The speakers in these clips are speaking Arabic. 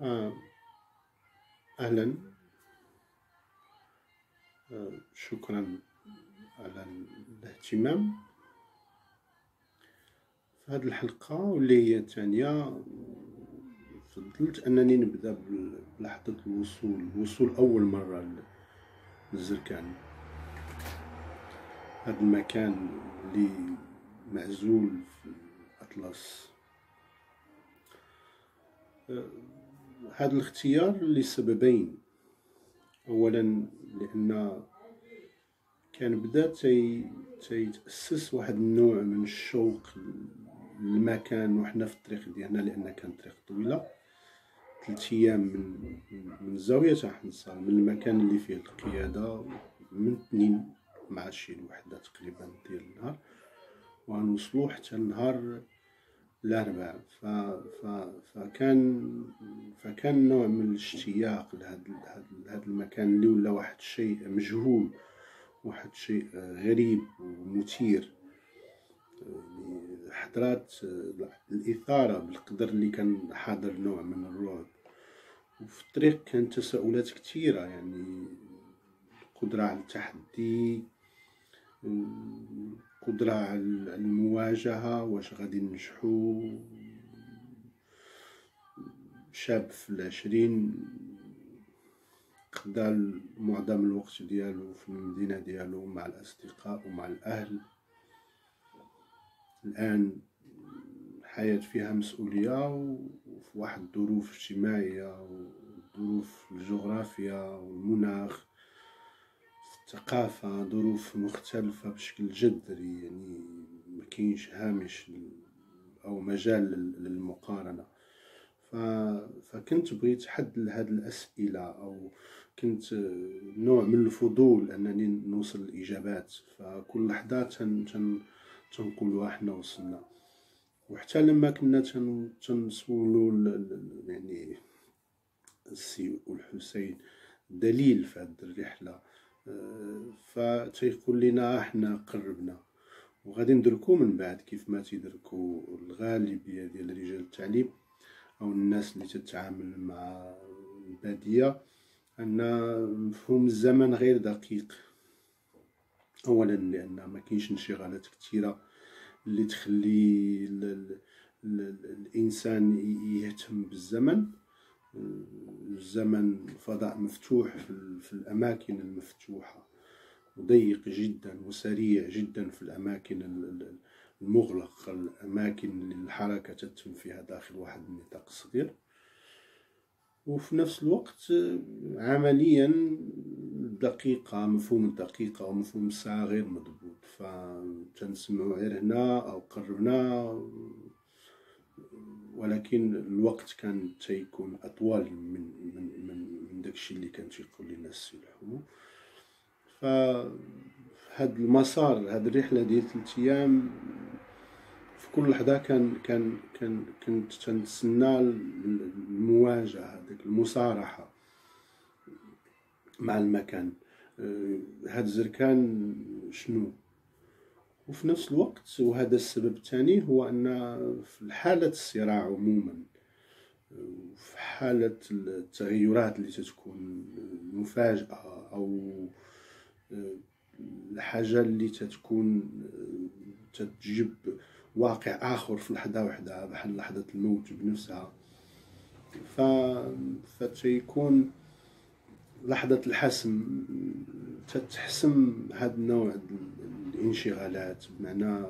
آه، أهلا. آه، شكرا على الاهتمام. في هذه الحلقة واللي هي الثانية فضلت أنني نبدأ بلحظة الوصول الوصول أول مرة للزركان. هذا المكان اللي معزول في الأطلس. آه، هذا الاختيار لسببين. اولا لأن كان بدأ تي تيتأسس واحد النوع من الشوق للمكان وحنا في الطريق ديالنا لأن كان طريق طويلة. ثلاث أيام من من زاوية تاع من المكان اللي فيه القيادة من اثنين مع شي الوحده تقريبا ديال النهار. وغنوصلو حتى النهار الأربعاء ف... ف... فكان فكان نوع من الاشتياق لهذا لهذا المكان اللي ولا واحد الشيء مجهول واحد الشيء غريب ومثير. يعني حضرات الإثارة بالقدر اللي كان حاضر نوع من الرعب. وفي الطريق كانت تساؤلات كثيرة يعني القدرة على التحدي قدرة على المواجهة واش غادي ننجحو؟ شاب في العشرين قضى معظم الوقت ديالو في المدينة ديالو مع الأصدقاء ومع الأهل. الآن حياة فيها مسؤولية وفي واحد الظروف اجتماعية وظروف الجغرافيا والمناخ. ثقافة ظروف مختلفة بشكل جذري يعني ما كاينش هامش أو مجال للمقارنة. فكنت بغيت حد لهاد الأسئلة أو كنت نوع من الفضول أنني نوصل الإجابات. فكل لحظة تن... تن... تنقولوا إحنا وصلنا. وحتى لما كنا تن... تنسولو يعني السي والحسين دليل في هاد الرحلة. فتيقول لنا إحنا قربنا. وغادي ندركو من بعد كيف ما تيدركو الغالبيه ديال رجال التعليم أو الناس اللي تتعامل مع البادية أن مفهوم الزمن غير دقيق. اولا لأن ما كاينش انشغالات كثيره اللي تخلي الإنسان يهتم بالزمن. الزمن فضاء مفتوح في الأماكن المفتوحة وضيق جدا وسريع جدا في الأماكن المغلق الأماكن الحركة تتم فيها داخل واحد النطاق صغير وفي نفس الوقت عمليا الدقيقة مفهوم الدقيقة ومفهوم الساعة غير مضبوط. فتنسمعو غير هنا أو قربنا ولكن الوقت كان تيكون أطول من من من, من داكشي اللي كان تيقول لنا السي الحمو ف هاد المسار هاد الرحلة ديال ثلاث أيام في كل لحظة كان كان كان كنت تنتسنى المواجهة هذيك المصارحة مع المكان. آه، هاد الزركان شنو؟ وفي نفس الوقت وهذا السبب الثاني هو أن في حالة الصراع عموما في حالة التغيرات اللي تتكون مفاجئة أو الحاجة اللي تتكون تتجيب واقع آخر في لحظة واحدة بحال لحظة الموت بنفسها. ف... فتيكون لحظة الحسم تتحسم هذا النوع الانشغالات بمعنى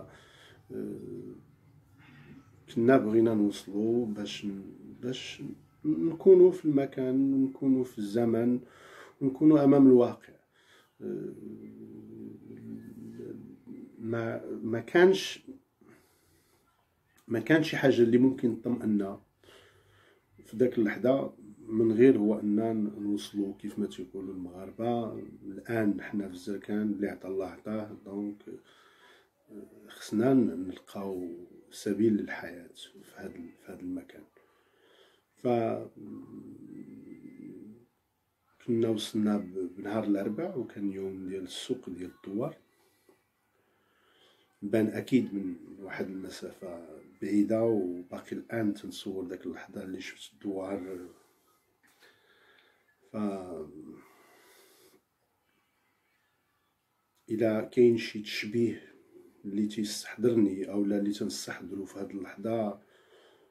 آه، كنا بغينا نوصلو باش باش نكونوا في المكان ونكونوا في الزمن ونكونوا أمام الواقع. آه، ما ما كانش ما كانش حاجة اللي ممكن تطمئنا في ذاك اللحظة من غير هو ان نوصلوا كيف ما تيقولوا المغاربة. الآن حنا في الزكان اللي عطا الله عطاه. دونك خصنا نلقاو سبيل للحياة في هذا في هذا المكان. ف كنا وصلنا بنهار الأربع وكان يوم ديال السوق ديال الدوار. بان أكيد من واحد المسافة بعيدة وباقي الآن تنصور داك اللحظه اللي شفت الدوار. ف إلا كاين شي تشبيه اللي تيستحضرني أو اللي تنستحضرو في هاد اللحظه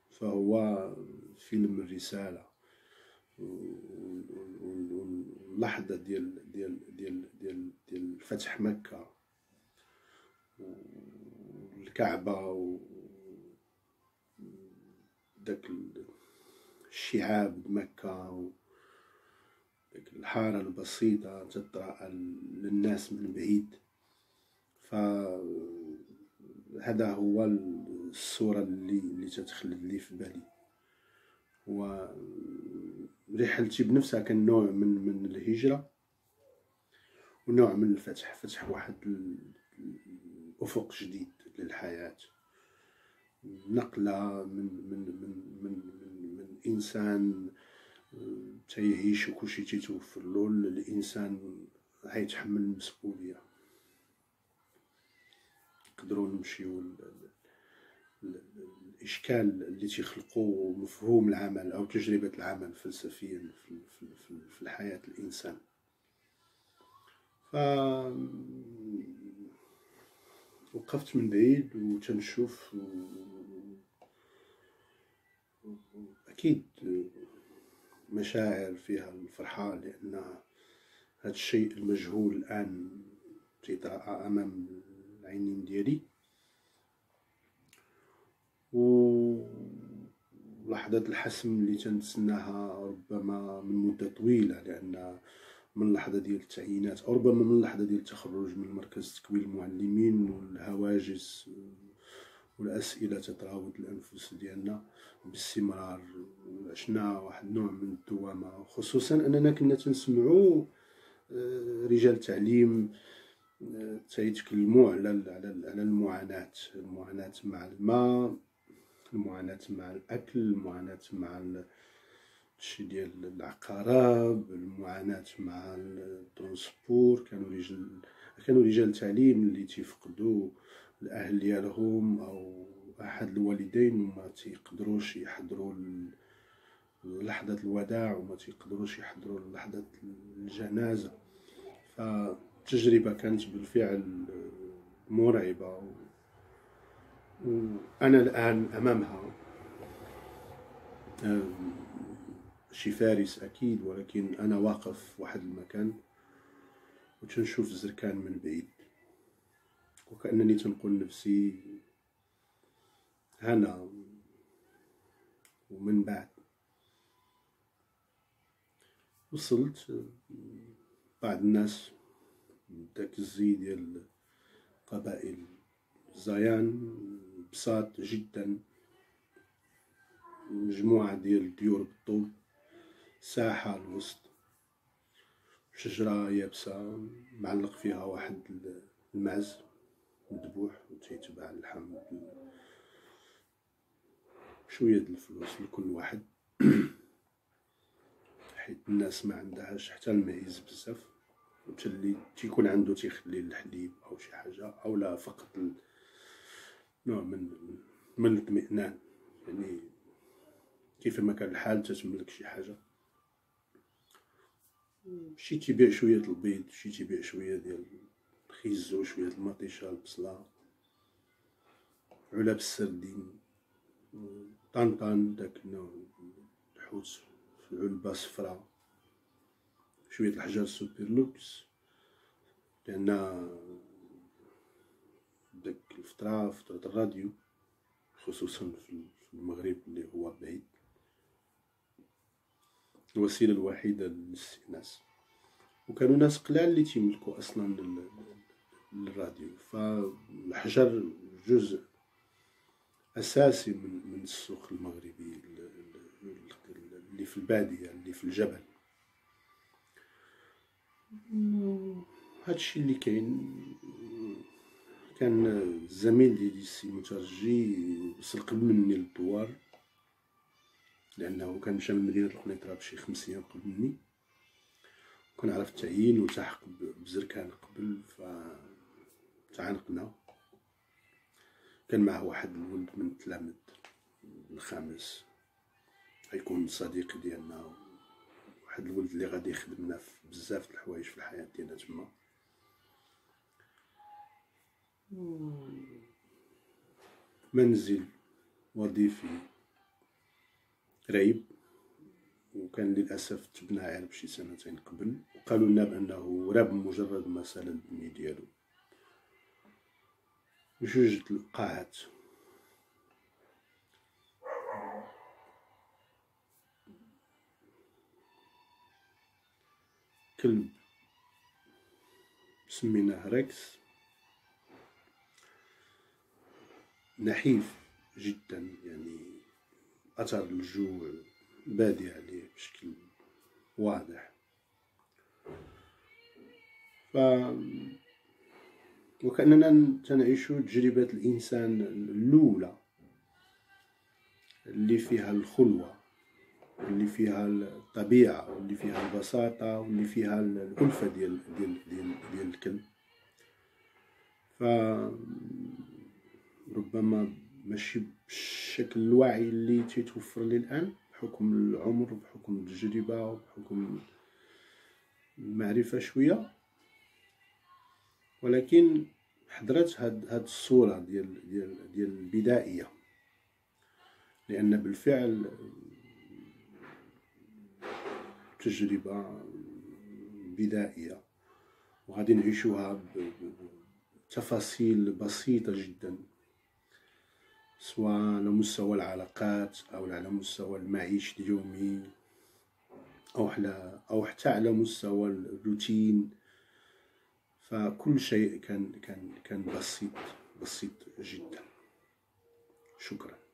فهو فيلم الرسالة. اللحظة ديال ديال ديال ديال ديال فتح مكة. والكعبه و داك الشعاب مكة و ديك الحارة البسيطة تطرأ للناس من بعيد. فهذا هو الصورة اللي اللي تتخلد لي في بالي. هو رحلتي بنفسها كان نوع من من الهجرة ونوع من الفتح فتح واحد الأفق جديد. للحياة. نقلة من من من من من, من إنسان تيعيش وكلشي تيتوفر. له الإنسان غيتحمل المسؤولية. نقدروا نمشيو الإشكال اللي تيخلقوا مفهوم العمل أو تجربة العمل فلسفيا في, الحياة الإنسان. وقفت من بعيد وتنشوف. أكيد مشاعر فيها الفرحة لأن هذا الشيء المجهول الآن تيطرأ أمام العينين ديالي ولحظة الحسم اللي تنتسناها ربما من مدة طويلة لأن من اللحظة ديال التعيينات أو ربما من اللحظة ديال التخرج من مركز تكوين المعلمين والهواجس والأسئلة تتراود الأنفس ديالنا باستمرار. عشنا واحد النوع من الدوامة خصوصا أننا كنا تنسمعو آه، رجال تعليم آه، تيتكلموا على على المعاناة المعاناة مع الماء المعاناة مع الأكل المعاناة مع الشي ديال العقارب المعاناة مع الترونسبور. كانوا رجال كانوا رجال تعليم اللي تيفقدوا الأهل ديالهم أو أحد الوالدين وما تيقدروش يحضروا لحظة الوداع وما تيقدروش يحضروا لحظة الجنازة. فالتجربة كانت بالفعل مرعبة. وأنا الآن أمامها. شي فارس أكيد ولكن أنا واقف واحد المكان وتنشوف زركان من بعيد. وكأنني تنقول نفسي هنا ومن بعد. وصلت بعض الناس داك الزي ديال قبائل زيان بساط جدا. مجموعة ديال الديور بالطول. ساحة الوسط. شجرة يابسة معلق فيها واحد المعز مذبوح وتيتباع اللحم شوية الفلوس لكل واحد. حيت الناس ما عندهاش حتى المعيز بزاف. اللي تيكون عنده تيخلي الحليب أو شي حاجة أو لا فقط نوع من من الاطمئنان. يعني كيف ما كان الحال تتملك شي حاجة. شي تيبيع شوية البيض شي تيبيع شوية ديال الخيزو شوية المطيشه البصله علب السردين طنطان داك النوع الحوت في علبة صفرا شوية الحجر سوبرلوكس لأن داك الفترة فترة الراديو خصوصا في المغرب اللي هو بعيد. الوسيلة الوحيدة للاستئناس وكانوا ناس قلال اللي تيملكوا أصلا الراديو فالحجر جزء أساسي من من السوق المغربي اللي في البادية اللي في الجبل. هادشي اللي كاين كان الزميل ديالي السي مترجي قبل مني للدوار لأنه كان مشى من مدينة القنيطره بشي خمس أيام قبل مني. كان عرف التعيين وتحق بزركان قبل ف تعانقنا كان معه واحد الولد من التلامذ الخامس. غيكون صديق ديالنا. واحد الولد اللي غادي يخدمنا في بزاف د الحوايج في الحياة ديالنا تما. منزل وظيفي رهيب وكان للأسف تبنى غير بشي سنتين قبل وقالوا لنا بأنه راب مجرد مسألة البني ديالو. جوج القاعات. كلب. سميناه ريكس. نحيف جدا يعني أثر الجوع بادي عليه بشكل واضح. ف وكأننا تنعيش تجربة الإنسان الأولى اللي فيها الخلوة واللي فيها الطبيعة واللي فيها البساطة واللي فيها الألفة ديال ديال ديال, ديال الكلب. ف ربما ماشي بالشكل الواعي اللي تيتوفر لي الآن بحكم العمر بحكم التجربة بحكم المعرفة شوية. ولكن حضرت هاد هاد الصورة ديال ديال ديال البدائية. لأن بالفعل تجربة بدائية وغادي نعيشوها بتفاصيل بسيطة جدا. سواء على مستوى العلاقات أو على مستوى المعيش اليومي أو على أو حتى على مستوى الروتين. فكل شيء كان كان كان بسيط بسيط جدا. شكرا.